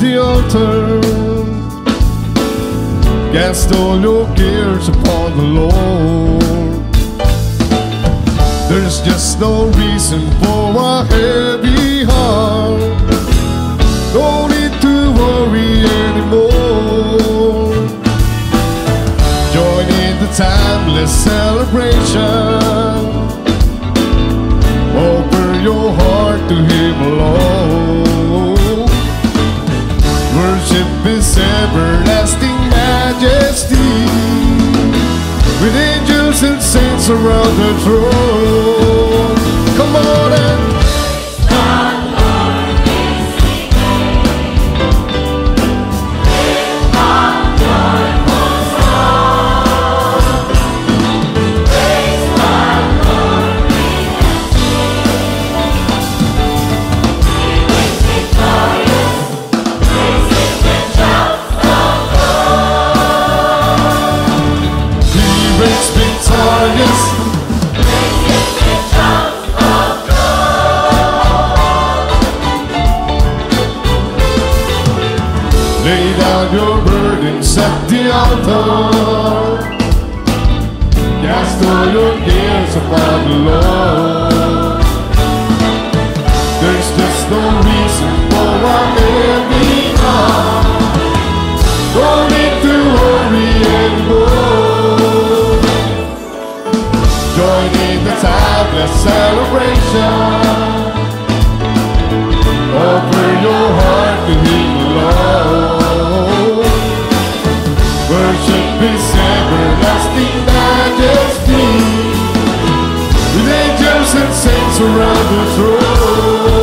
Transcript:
the altar. Cast all your cares upon the Lord. There's just no reason for a heavy heart. No need to worry anymore. Join in the timeless celebration. Open your heart to Him alone. With angels and saints around the throne. Lay down your burdens at the altar. Cast all your cares upon the Lord. and saints around the throne.